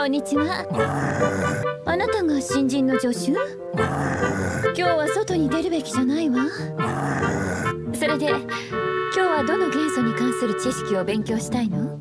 こんにちは。あなたが新人の助手？今日は外に出るべきじゃないわ。それで今日はどの元素に関する知識を勉強したいの？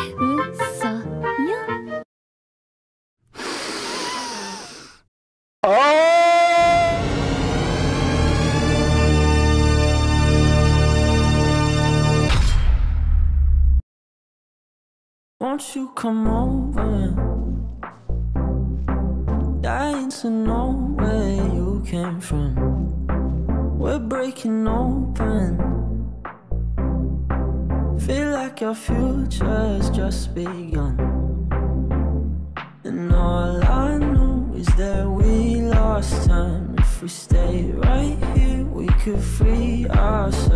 Won't you come over? Dying to know where you came from. We're breaking open. Feel like our future's just begun. And all I know is that we lost time. If we stay right here, we could free ourselves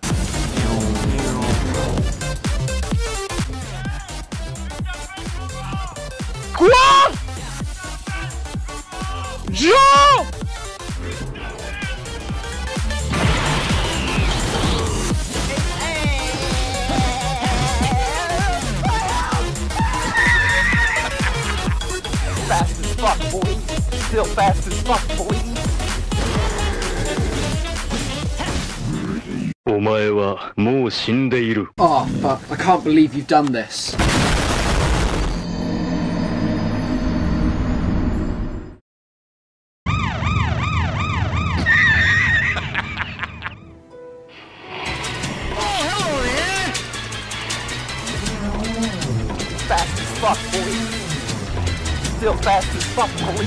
Quoi Jean Fast as fuck, boy. Still fast as fuck, boy. お前はもう死んでいる。 Oh, but I can't believe you've done this. Fuck, boy. Still fast as fuck, boy.